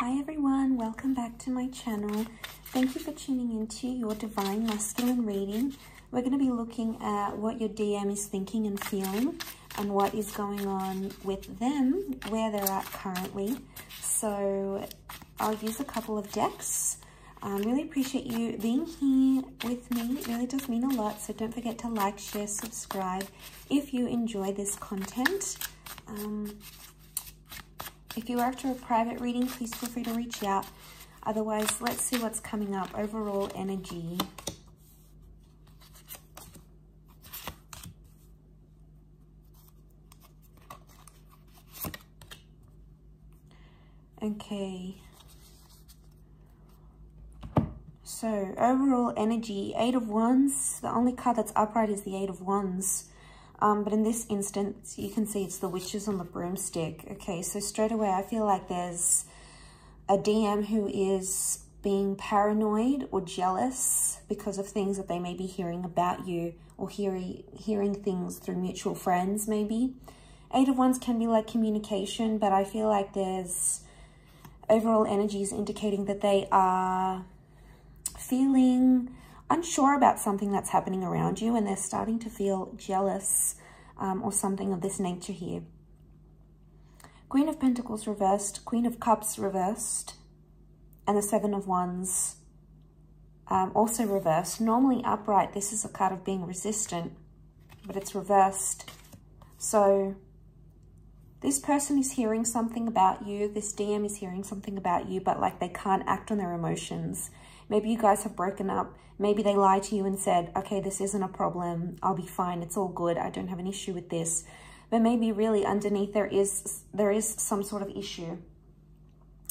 Hi everyone, welcome back to my channel. Thank you for tuning into your Divine Masculine reading. We're going to be looking at what your DM is thinking and feeling and what is going on with them, where they're at currently. So I'll use a couple of decks. I um, really appreciate you being here with me. It really does mean a lot. So don't forget to like, share, subscribe if you enjoy this content. Um, if you're after a private reading, please feel free to reach out. Otherwise, let's see what's coming up. Overall energy. Okay. So, overall energy, Eight of Wands. The only card that's upright is the Eight of Wands. Um, but in this instance, you can see it's the witches on the broomstick. Okay, so straight away, I feel like there's a DM who is being paranoid or jealous because of things that they may be hearing about you or hearing, hearing things through mutual friends, maybe. Eight of Wands can be like communication, but I feel like there's overall energies indicating that they are feeling unsure about something that's happening around you and they're starting to feel jealous um, or something of this nature here. Queen of Pentacles reversed, Queen of Cups reversed, and the Seven of Wands um, also reversed. Normally upright, this is a card of being resistant, but it's reversed. So this person is hearing something about you. This DM is hearing something about you, but like they can't act on their emotions. Maybe you guys have broken up. Maybe they lied to you and said, okay, this isn't a problem. I'll be fine. It's all good. I don't have an issue with this. But maybe really underneath there is there is some sort of issue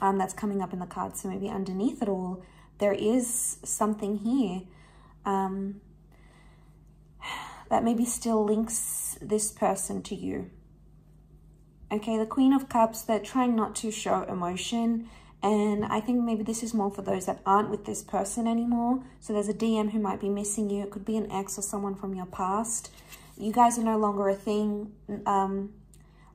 um, that's coming up in the card. So maybe underneath it all, there is something here um, that maybe still links this person to you. Okay, the Queen of Cups, they're trying not to show emotion and I think maybe this is more for those that aren't with this person anymore. So there's a DM who might be missing you. It could be an ex or someone from your past. You guys are no longer a thing. Um,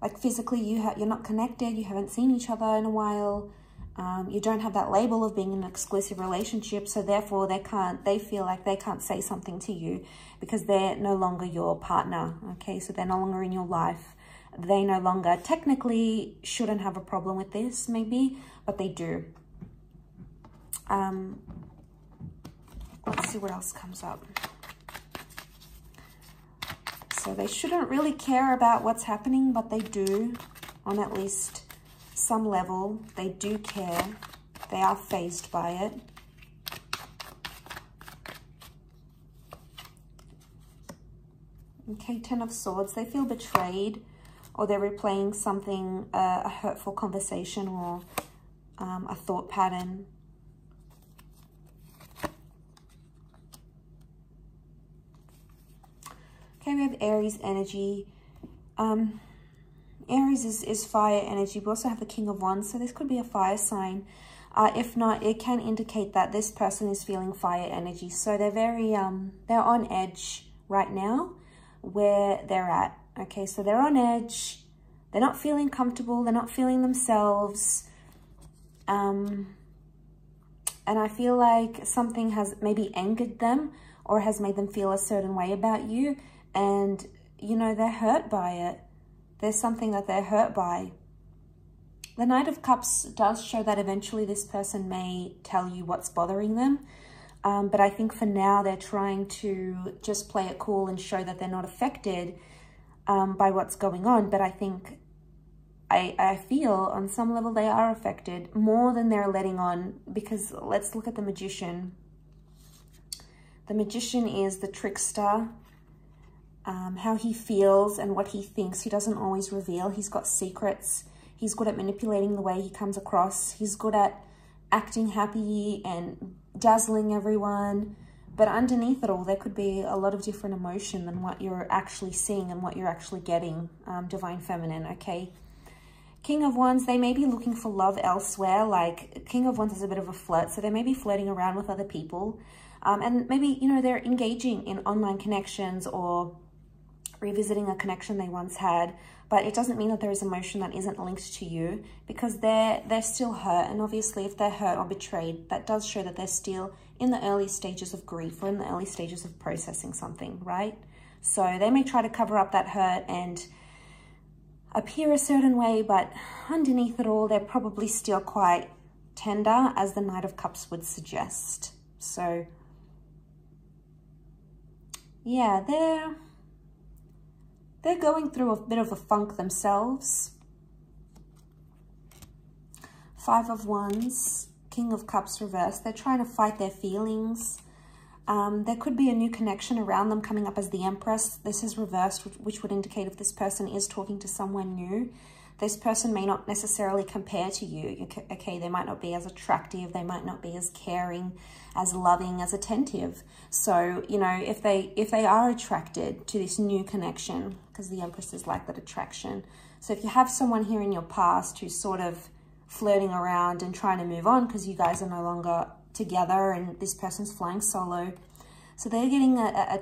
like physically, you you're not connected. You haven't seen each other in a while. Um, you don't have that label of being in an exclusive relationship. So therefore, they can't. They feel like they can't say something to you because they're no longer your partner. Okay, so they're no longer in your life. They no longer technically shouldn't have a problem with this, maybe but they do. Um, let's see what else comes up. So they shouldn't really care about what's happening, but they do on at least some level. They do care. They are fazed by it. Okay, Ten of Swords. They feel betrayed or they're replaying something, uh, a hurtful conversation or um, a thought pattern. Okay, we have Aries energy. Um, Aries is, is fire energy. We also have the King of Wands, so this could be a fire sign. Uh, if not, it can indicate that this person is feeling fire energy. So they're very, um, they're on edge right now where they're at. Okay, so they're on edge. They're not feeling comfortable. They're not feeling themselves. Um, and I feel like something has maybe angered them or has made them feel a certain way about you. And, you know, they're hurt by it. There's something that they're hurt by. The Knight of Cups does show that eventually this person may tell you what's bothering them. Um, but I think for now they're trying to just play it cool and show that they're not affected um, by what's going on. But I think I, I feel on some level they are affected more than they're letting on because let's look at the magician. The magician is the trickster, um, how he feels and what he thinks. He doesn't always reveal. He's got secrets. He's good at manipulating the way he comes across. He's good at acting happy and dazzling everyone. But underneath it all, there could be a lot of different emotion than what you're actually seeing and what you're actually getting, um, Divine Feminine, okay? King of Wands, they may be looking for love elsewhere. Like King of Wands is a bit of a flirt, so they may be flirting around with other people. Um, and maybe, you know, they're engaging in online connections or revisiting a connection they once had. but it doesn't mean that there is emotion that isn't linked to you because they're they're still hurt and obviously if they're hurt or betrayed that does show that they're still in the early stages of grief or in the early stages of processing something right? So they may try to cover up that hurt and appear a certain way but underneath it all they're probably still quite tender as the knight of cups would suggest. So yeah they're they're going through a bit of a funk themselves. Five of Wands, King of Cups reversed. They're trying to fight their feelings. Um, there could be a new connection around them coming up as the Empress. This is reversed, which, would indicate if this person is talking to someone new. This person may not necessarily compare to you. Okay, they might not be as attractive. They might not be as caring as loving, as attentive. So, you know, if they if they are attracted to this new connection, because the Empress is like that attraction. So if you have someone here in your past who's sort of flirting around and trying to move on because you guys are no longer together and this person's flying solo. So they're getting a,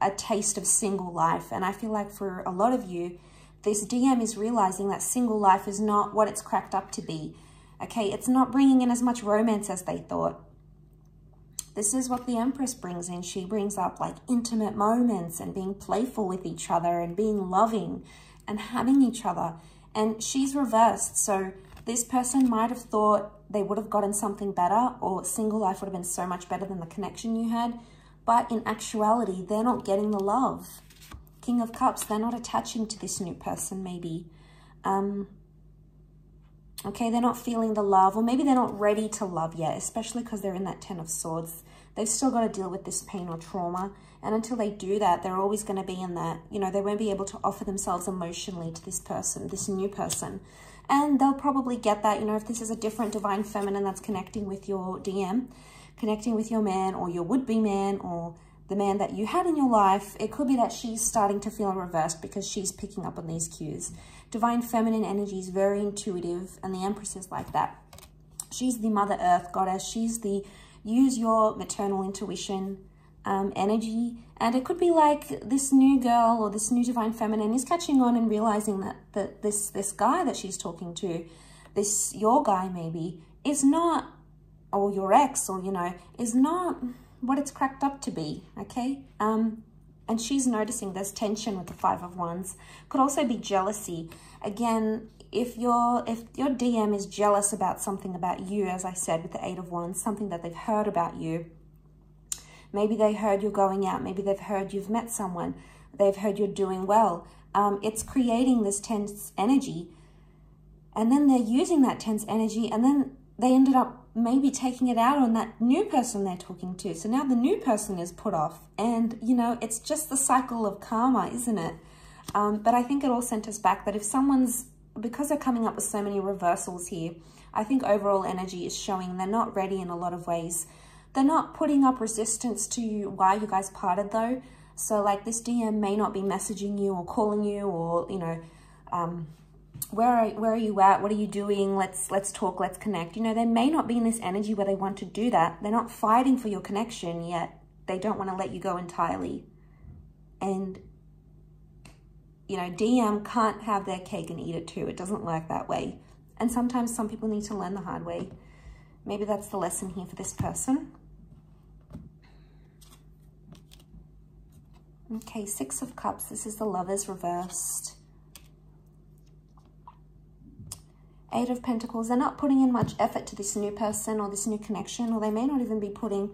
a, a taste of single life. And I feel like for a lot of you, this DM is realizing that single life is not what it's cracked up to be. Okay, it's not bringing in as much romance as they thought. This is what the Empress brings in. She brings up like intimate moments and being playful with each other and being loving and having each other. And she's reversed. So this person might have thought they would have gotten something better or single life would have been so much better than the connection you had. But in actuality, they're not getting the love. King of Cups, they're not attaching to this new person maybe. Um, Okay, they're not feeling the love, or maybe they're not ready to love yet, especially because they're in that Ten of Swords. They've still got to deal with this pain or trauma. And until they do that, they're always going to be in that, you know, they won't be able to offer themselves emotionally to this person, this new person. And they'll probably get that, you know, if this is a different divine feminine that's connecting with your DM, connecting with your man or your would-be man or the man that you had in your life, it could be that she's starting to feel reversed because she's picking up on these cues. Divine feminine energy is very intuitive and the Empress is like that. She's the Mother Earth goddess. She's the use your maternal intuition um, energy. And it could be like this new girl or this new divine feminine is catching on and realizing that, that this, this guy that she's talking to, this your guy maybe, is not, or your ex or, you know, is not what it's cracked up to be, okay? Um, and she's noticing there's tension with the five of wands could also be jealousy again if your if your dm is jealous about something about you as i said with the eight of wands something that they've heard about you maybe they heard you're going out maybe they've heard you've met someone they've heard you're doing well um, it's creating this tense energy and then they're using that tense energy and then they ended up maybe taking it out on that new person they're talking to. So now the new person is put off. And, you know, it's just the cycle of karma, isn't it? Um, but I think it all centers back that if someone's, because they're coming up with so many reversals here, I think overall energy is showing they're not ready in a lot of ways. They're not putting up resistance to you why you guys parted though. So like this DM may not be messaging you or calling you or, you know, um, where are, where are you at? What are you doing? Let's, let's talk, let's connect. You know, they may not be in this energy where they want to do that. They're not fighting for your connection yet. They don't want to let you go entirely. And, you know, DM can't have their cake and eat it too. It doesn't work that way. And sometimes some people need to learn the hard way. Maybe that's the lesson here for this person. Okay, Six of Cups. This is the Lovers reversed. Eight of Pentacles, they're not putting in much effort to this new person or this new connection, or they may not even be putting,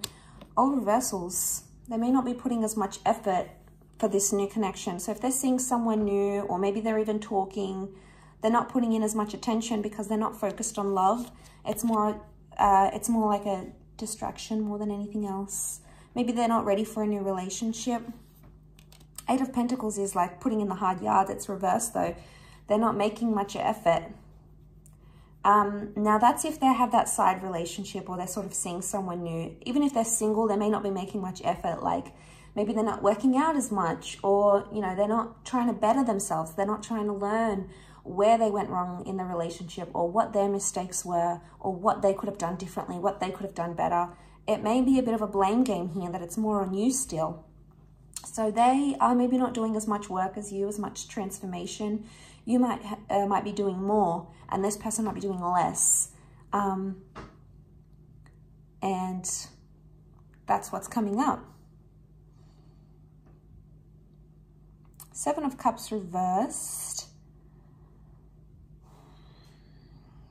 all reversals, they may not be putting as much effort for this new connection. So if they're seeing someone new, or maybe they're even talking, they're not putting in as much attention because they're not focused on love. It's more, uh, it's more like a distraction more than anything else. Maybe they're not ready for a new relationship. Eight of Pentacles is like putting in the hard yard. It's reversed though. They're not making much effort um, now that's if they have that side relationship or they're sort of seeing someone new. Even if they're single, they may not be making much effort. Like maybe they're not working out as much or, you know, they're not trying to better themselves. They're not trying to learn where they went wrong in the relationship or what their mistakes were or what they could have done differently, what they could have done better. It may be a bit of a blame game here that it's more on you still. So they are maybe not doing as much work as you, as much transformation. You might uh, might be doing more, and this person might be doing less. Um, and that's what's coming up. Seven of Cups reversed.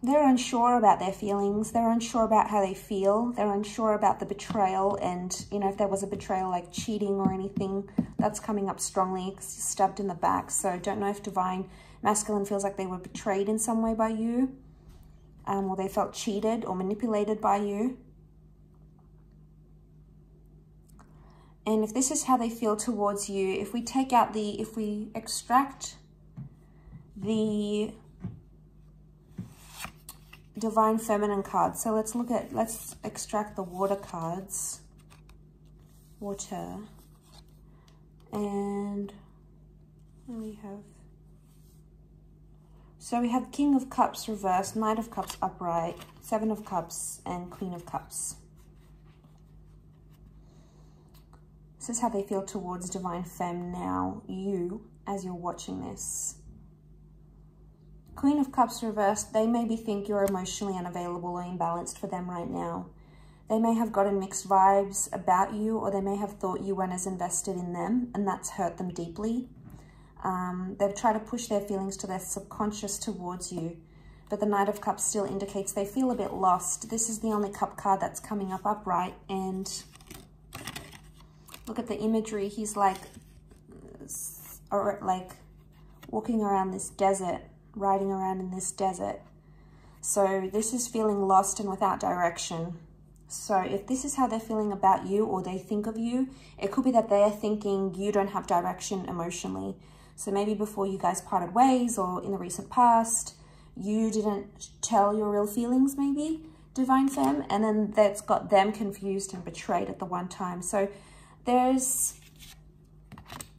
They're unsure about their feelings. They're unsure about how they feel. They're unsure about the betrayal and, you know, if there was a betrayal like cheating or anything, that's coming up strongly because you're stabbed in the back. So don't know if Divine Masculine feels like they were betrayed in some way by you um, or they felt cheated or manipulated by you. And if this is how they feel towards you, if we take out the, if we extract the Divine Feminine cards. So let's look at, let's extract the water cards. Water. And we have, so we have King of Cups reversed, Knight of Cups upright, Seven of Cups, and Queen of Cups. This is how they feel towards Divine Femme now, you, as you're watching this. Queen of Cups reversed, they maybe think you're emotionally unavailable or imbalanced for them right now. They may have gotten mixed vibes about you or they may have thought you weren't as invested in them and that's hurt them deeply. Um, they've tried to push their feelings to their subconscious towards you, but the Knight of Cups still indicates they feel a bit lost. This is the only cup card that's coming up upright and look at the imagery. He's like, or like walking around this desert riding around in this desert. So this is feeling lost and without direction. So if this is how they're feeling about you or they think of you, it could be that they're thinking you don't have direction emotionally. So maybe before you guys parted ways or in the recent past, you didn't tell your real feelings maybe, Divine Femme, and then that's got them confused and betrayed at the one time. So there's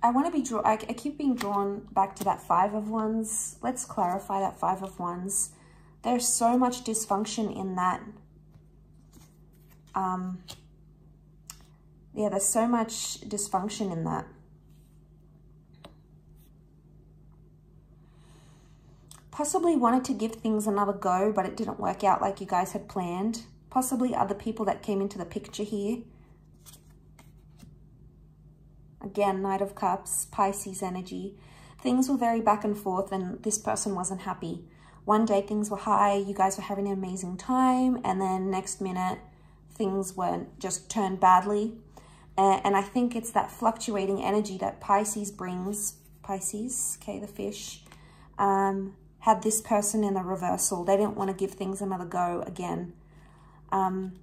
I want to be drawn, I, I keep being drawn back to that five of wands. Let's clarify that five of wands. There's so much dysfunction in that. Um, yeah, there's so much dysfunction in that. Possibly wanted to give things another go, but it didn't work out like you guys had planned. Possibly other people that came into the picture here Again, Knight of Cups, Pisces energy. Things were very back and forth and this person wasn't happy. One day things were high, you guys were having an amazing time, and then next minute things went just turned badly. And I think it's that fluctuating energy that Pisces brings, Pisces, okay, the fish, um, had this person in a reversal. They didn't want to give things another go again. Um,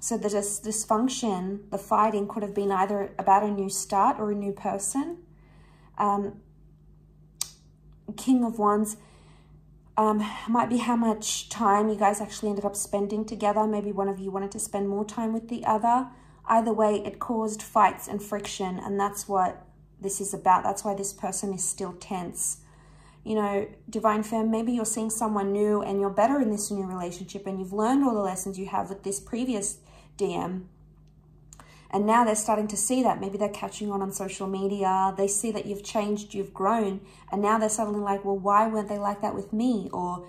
so the dis dysfunction, the fighting could have been either about a new start or a new person. Um, King of Wands um, might be how much time you guys actually ended up spending together. Maybe one of you wanted to spend more time with the other. Either way, it caused fights and friction, and that's what this is about. That's why this person is still tense you know, Divine Femme, maybe you're seeing someone new and you're better in this new relationship and you've learned all the lessons you have with this previous DM. And now they're starting to see that. Maybe they're catching on on social media. They see that you've changed, you've grown. And now they're suddenly like, well, why weren't they like that with me? Or,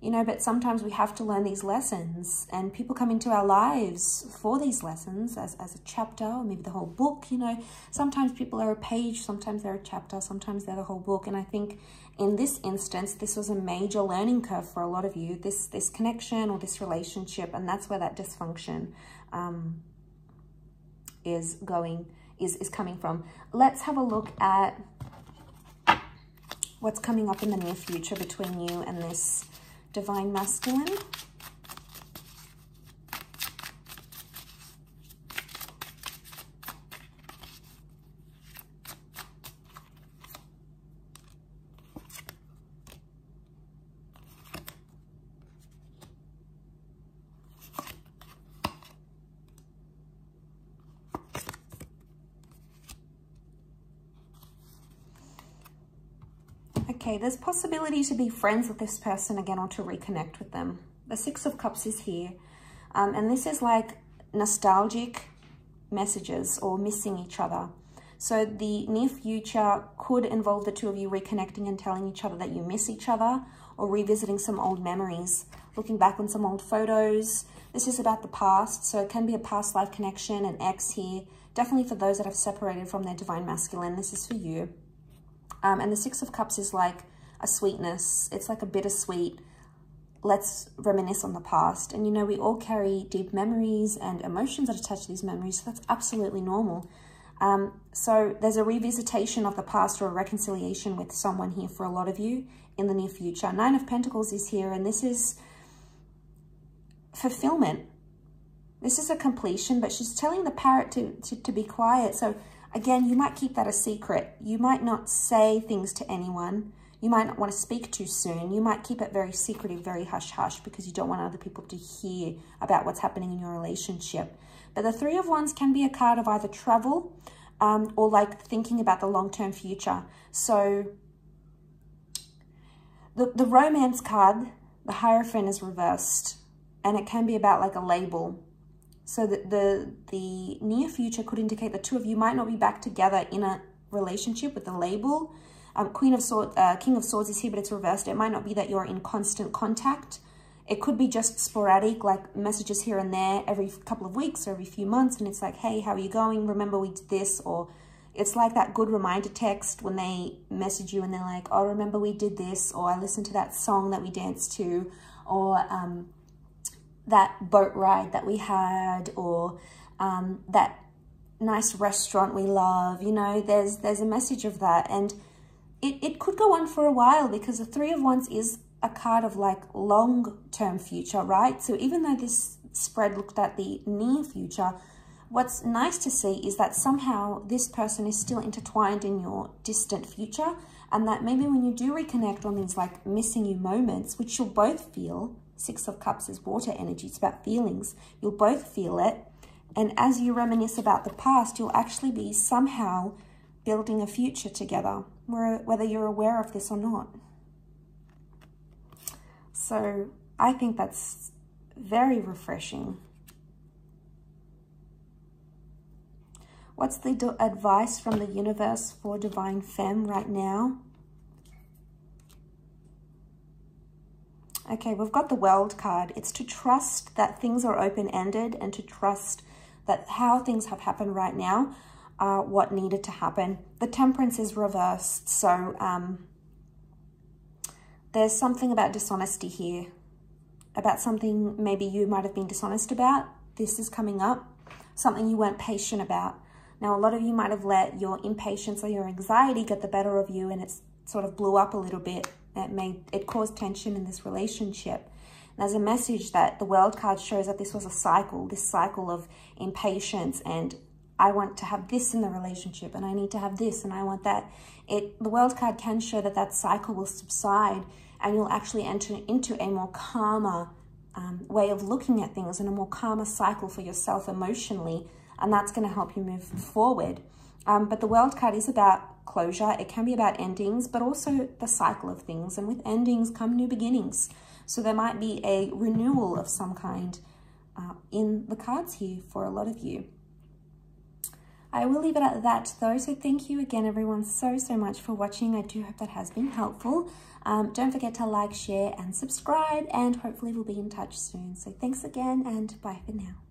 you know, but sometimes we have to learn these lessons. And people come into our lives for these lessons as, as a chapter or maybe the whole book, you know. Sometimes people are a page, sometimes they're a chapter, sometimes they're the whole book. And I think in this instance, this was a major learning curve for a lot of you, this, this connection or this relationship. And that's where that dysfunction um, is going, is, is coming from. Let's have a look at what's coming up in the near future between you and this divine masculine. Okay, there's possibility to be friends with this person again or to reconnect with them. The Six of Cups is here. Um, and this is like nostalgic messages or missing each other. So the near future could involve the two of you reconnecting and telling each other that you miss each other or revisiting some old memories, looking back on some old photos. This is about the past, so it can be a past life connection, an ex here. Definitely for those that have separated from their divine masculine, this is for you. Um, and the Six of Cups is like a sweetness. It's like a bittersweet, let's reminisce on the past. And you know, we all carry deep memories and emotions that attach to these memories, so that's absolutely normal. Um, so there's a revisitation of the past or a reconciliation with someone here for a lot of you in the near future. Nine of Pentacles is here, and this is fulfillment. This is a completion, but she's telling the parrot to, to, to be quiet. So again, you might keep that a secret. You might not say things to anyone. You might not want to speak too soon. You might keep it very secretive, very hush-hush because you don't want other people to hear about what's happening in your relationship. But the Three of Wands can be a card of either travel um, or like thinking about the long-term future. So the, the romance card, the Hierophant is reversed and it can be about like a label. So that the, the near future could indicate the two of you might not be back together in a relationship with the label. Um, Queen of Swords, uh, King of Swords is here, but it's reversed. It might not be that you're in constant contact. It could be just sporadic, like messages here and there every couple of weeks or every few months. And it's like, hey, how are you going? Remember we did this? Or it's like that good reminder text when they message you and they're like, oh, remember we did this, or I listened to that song that we danced to, or um, that boat ride that we had, or um, that nice restaurant we love. You know, there's there's a message of that, and it it could go on for a while because the Three of Wands is a card of like long term future, right? So even though this spread looked at the near future What's nice to see is that somehow this person is still intertwined in your distant future and that maybe when you do reconnect on these like missing you moments, which you'll both feel, Six of Cups is water energy, it's about feelings, you'll both feel it. And as you reminisce about the past, you'll actually be somehow building a future together, whether you're aware of this or not. So I think that's very refreshing. What's the advice from the universe for Divine Femme right now? Okay, we've got the world card. It's to trust that things are open-ended and to trust that how things have happened right now are what needed to happen. The temperance is reversed, so um, there's something about dishonesty here, about something maybe you might have been dishonest about. This is coming up, something you weren't patient about. Now, a lot of you might have let your impatience or your anxiety get the better of you and it sort of blew up a little bit. It made it caused tension in this relationship. There's a message that the world card shows that this was a cycle, this cycle of impatience and I want to have this in the relationship and I need to have this and I want that. It The world card can show that that cycle will subside and you'll actually enter into a more calmer um, way of looking at things and a more calmer cycle for yourself emotionally and that's going to help you move forward. Um, but the world card is about closure. It can be about endings, but also the cycle of things. And with endings come new beginnings. So there might be a renewal of some kind uh, in the cards here for a lot of you. I will leave it at that though. So thank you again, everyone, so, so much for watching. I do hope that has been helpful. Um, don't forget to like, share, and subscribe, and hopefully we'll be in touch soon. So thanks again, and bye for now.